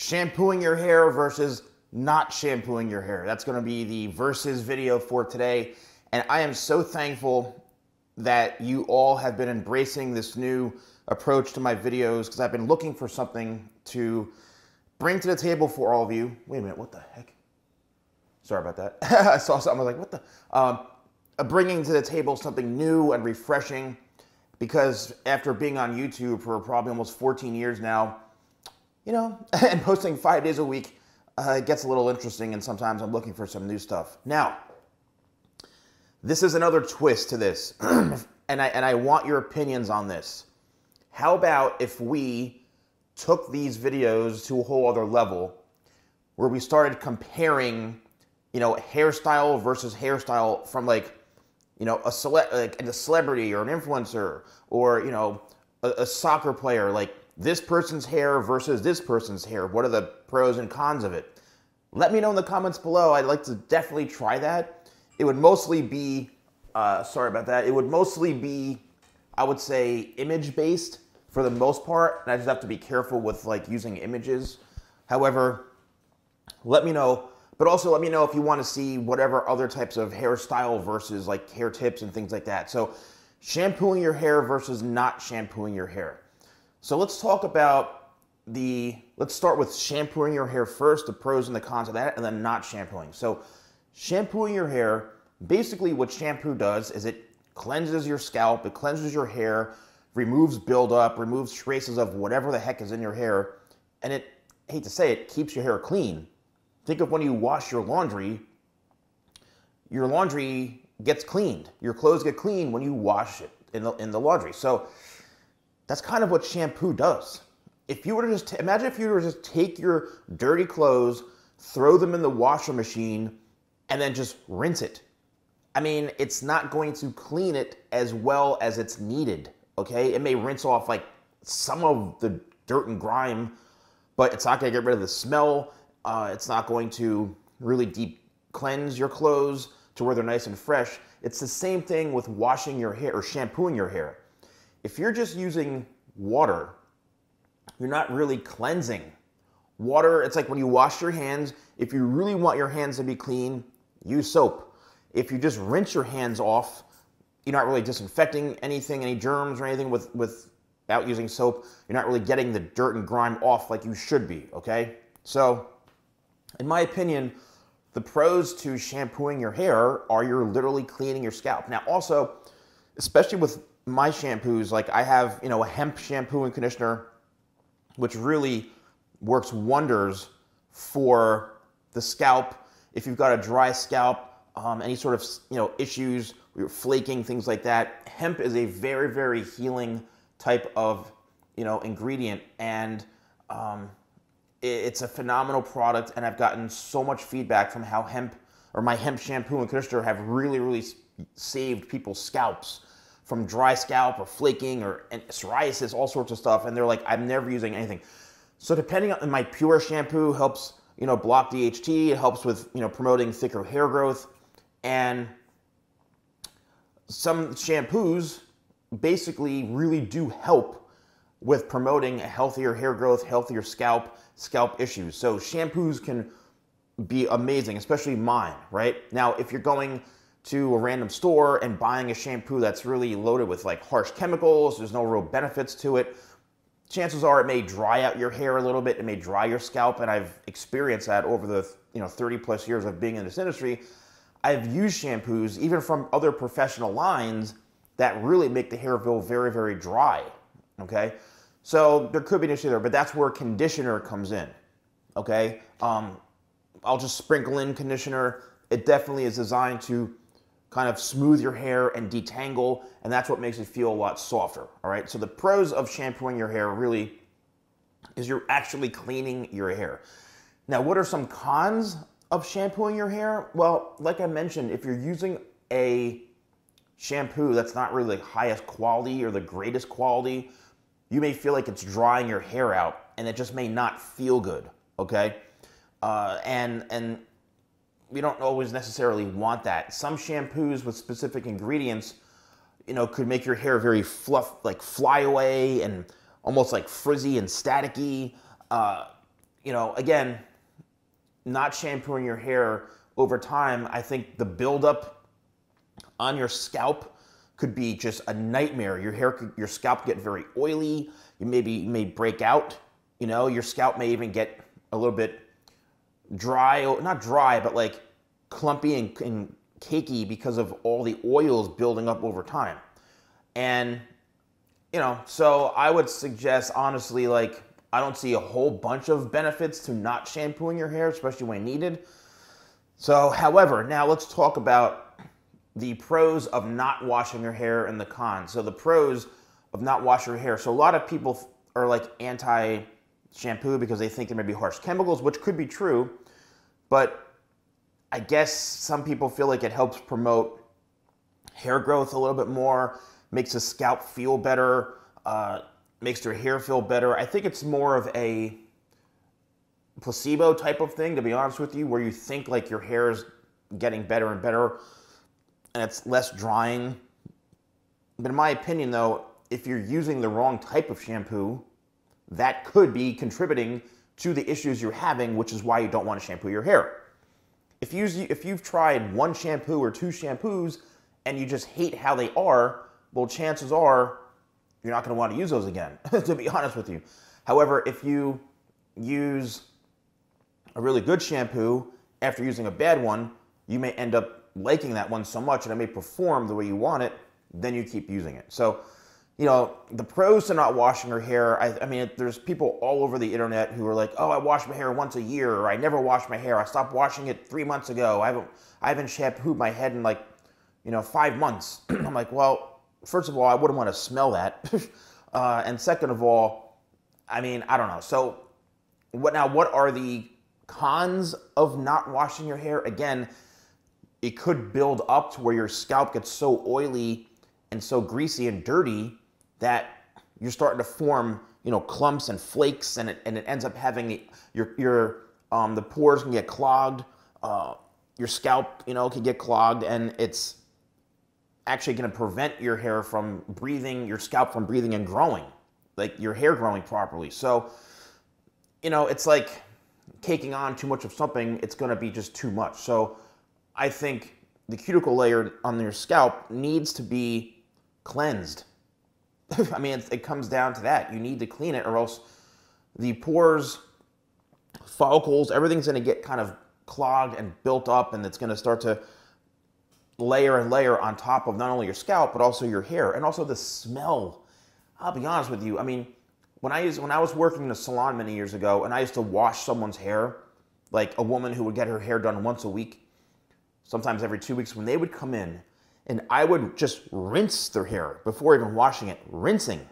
shampooing your hair versus not shampooing your hair. That's going to be the versus video for today. And I am so thankful that you all have been embracing this new approach to my videos because I've been looking for something to bring to the table for all of you. Wait a minute, what the heck? Sorry about that. I saw something, I was like, what the? Um, bringing to the table something new and refreshing because after being on YouTube for probably almost 14 years now, you know, and posting five days a week, uh, it gets a little interesting and sometimes I'm looking for some new stuff. Now, this is another twist to this, and, I, and I want your opinions on this. How about if we took these videos to a whole other level where we started comparing, you know, hairstyle versus hairstyle from like, you know, a, cele- like a celebrity or an influencer or, you know, a, a soccer player, like this person's hair versus this person's hair. What are the pros and cons of it? Let me know in the comments below. I'd like to definitely try that. It would mostly be, uh, sorry about that, it would mostly be, I would say, image based for the most part. And I just have to be careful with like using images. However, let me know. But also let me know if you want to see whatever other types of hairstyle versus like hair tips and things like that. So shampooing your hair versus not shampooing your hair. So let's talk about the, let's start with shampooing your hair first, the pros and the cons of that, and then not shampooing. So shampooing your hair, basically what shampoo does is it cleanses your scalp, it cleanses your hair, removes buildup, removes traces of whatever the heck is in your hair, and it, I hate to say it, keeps your hair clean. Think of when you wash your laundry, your laundry gets cleaned. Your clothes get clean when you wash it in the, in the laundry. So that's kind of what shampoo does. If you were to just imagine if you were to just take your dirty clothes, throw them in the washer machine, and then just rinse it. I mean, it's not going to clean it as well as it's needed. Okay, it may rinse off like some of the dirt and grime, but it's not going to get rid of the smell. Uh, it's not going to really deep cleanse your clothes to where they're nice and fresh. It's the same thing with washing your hair or shampooing your hair. If you're just using water, you're not really cleansing. Water, it's like when you wash your hands, if you really want your hands to be clean, use soap. If you just rinse your hands off, you're not really disinfecting anything, any germs or anything with, without using soap. You're not really getting the dirt and grime off like you should be, okay? So, in my opinion, the pros to shampooing your hair are you're literally cleaning your scalp. Now, also, especially with my shampoos, like I have, you know, a hemp shampoo and conditioner, which really works wonders for the scalp. If you've got a dry scalp, um, any sort of, you know, issues, you're flaking, things like that. Hemp is a very, very healing type of, you know, ingredient. And um, it's a phenomenal product. And I've gotten so much feedback from how hemp or my hemp shampoo and conditioner have really, really saved people's scalps from dry scalp or flaking or psoriasis, all sorts of stuff. And they're like, I'm never using anything. So depending on my pure shampoo helps, you know, block DHT. It helps with, you know, promoting thicker hair growth. And some shampoos basically really do help with promoting a healthier hair growth, healthier scalp, scalp issues. So shampoos can be amazing, especially mine, right? Now, if you're going to a random store and buying a shampoo that's really loaded with like harsh chemicals, there's no real benefits to it. Chances are it may dry out your hair a little bit, it may dry your scalp, and I've experienced that over the you know 30 plus years of being in this industry. I've used shampoos even from other professional lines that really make the hair feel very, very dry. Okay, so there could be an issue there, but that's where conditioner comes in. Okay, um, I'll just sprinkle in conditioner. It definitely is designed to kind of smooth your hair and detangle, and that's what makes it feel a lot softer. All right, so the pros of shampooing your hair really is you're actually cleaning your hair. Now, what are some cons of shampooing your hair? Well, like I mentioned, if you're using a shampoo that's not really the highest quality or the greatest quality, you may feel like it's drying your hair out and it just may not feel good, okay? Uh, and, and we don't always necessarily want that. Some shampoos with specific ingredients, you know, could make your hair very fluff, like fly away and almost like frizzy and staticky. Uh, you know, again, not shampooing your hair over time, I think the buildup on your scalp could be just a nightmare. Your hair, could, your scalp get very oily. You maybe may break out. You know, your scalp may even get a little bit dry, not dry, but like clumpy and, and cakey because of all the oils building up over time. And you know, so I would suggest honestly, like I don't see a whole bunch of benefits to not shampooing your hair, especially when needed. So, however, now let's talk about the pros of not washing your hair and the cons. So, the pros of not washing your hair. So, a lot of people are like anti shampoo because they think there may be harsh chemicals, which could be true. But I guess some people feel like it helps promote hair growth a little bit more, makes the scalp feel better. Uh, makes their hair feel better. I think it's more of a placebo type of thing, to be honest with you, where you think like your hair is getting better and better and it's less drying. But in my opinion, though, if you're using the wrong type of shampoo, that could be contributing to the issues you're having, which is why you don't want to shampoo your hair. If, you, if you've tried one shampoo or two shampoos and you just hate how they are, well, chances are you're not going to want to use those again, to be honest with you. However, if you use a really good shampoo after using a bad one, you may end up liking that one so much and it may perform the way you want it, then you keep using it. So, you know, the pros to not washing your hair, I, I mean, there's people all over the internet who are like, oh, I wash my hair once a year, or I never wash my hair. I stopped washing it three months ago. I haven't, I haven't shampooed my head in like, you know, five months. I'm like, well, first of all, I wouldn't want to smell that. uh, and second of all, I mean, I don't know. So, what now? What are the cons of not washing your hair? Again, it could build up to where your scalp gets so oily and so greasy and dirty that you're starting to form, you know, clumps and flakes, and it, and it ends up having the, your your um, the pores can get clogged. Uh, your scalp, you know, can get clogged, and it's actually going to prevent your hair from breathing, your scalp from breathing and growing, like your hair growing properly. So, you know, it's like taking on too much of something, it's going to be just too much. So, I think the cuticle layer on your scalp needs to be cleansed. I mean, it, comes down to that. You need to clean it, or else the pores, follicles, everything's going to get kind of clogged and built up, and it's going to start to layer and layer on top of not only your scalp but also your hair and also the smell. I'll be honest with you. I mean, when I used when I was working in a salon many years ago and I used to wash someone's hair, like a woman who would get her hair done once a week, sometimes every 2 weeks when they would come in and I would just rinse their hair before even washing it, rinsing.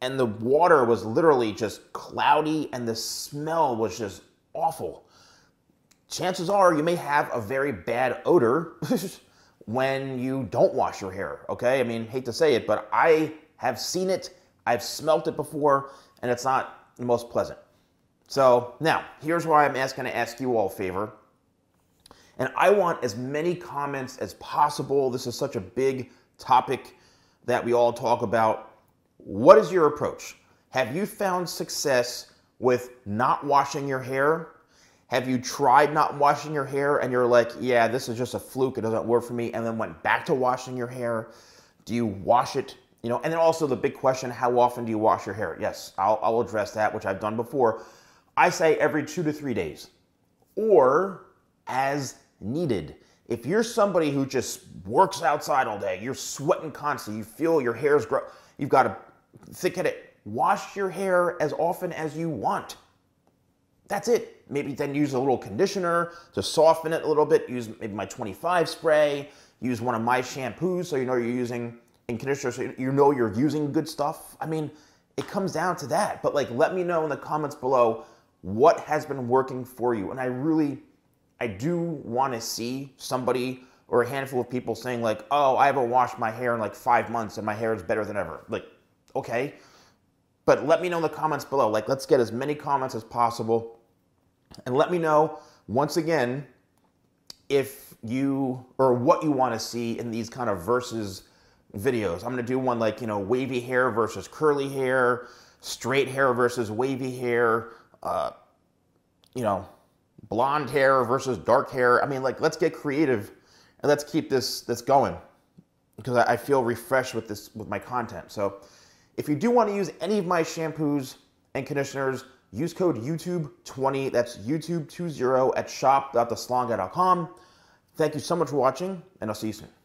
And the water was literally just cloudy and the smell was just awful. Chances are you may have a very bad odor when you don't wash your hair, okay? I mean, hate to say it, but I have seen it, I've smelt it before, and it's not the most pleasant. So now, here's why I'm asking to ask you all a favor. And I want as many comments as possible. This is such a big topic that we all talk about. What is your approach? Have you found success with not washing your hair have you tried not washing your hair and you're like, yeah, this is just a fluke, it doesn't work for me, and then went back to washing your hair? Do you wash it? You know, and then also the big question, how often do you wash your hair? Yes, I'll, I'll address that, which I've done before. I say every two to three days or as needed. If you're somebody who just works outside all day, you're sweating constantly, you feel your hair's grow, you've got to think at it. Wash your hair as often as you want. That's it. Maybe then use a little conditioner to soften it a little bit. Use maybe my 25 spray. Use one of my shampoos so you know you're using in conditioner so you know you're using good stuff. I mean, it comes down to that. But like, let me know in the comments below what has been working for you. And I really, I do want to see somebody or a handful of people saying like, "Oh, I haven't washed my hair in like five months and my hair is better than ever." Like, okay, but let me know in the comments below. Like, let's get as many comments as possible. And let me know, once again, if you or what you want to see in these kind of versus videos. I'm going to do one like, you know, wavy hair versus curly hair, straight hair versus wavy hair, uh, you know, blonde hair versus dark hair. I mean, like, let's get creative and let's keep this this going because I feel refreshed with this with my content. So, if you do want to use any of my shampoos and conditioners, use code YouTube20. That's YouTube20 at shop.thesalonguy.com. Thank you so much for watching, and I'll see you soon.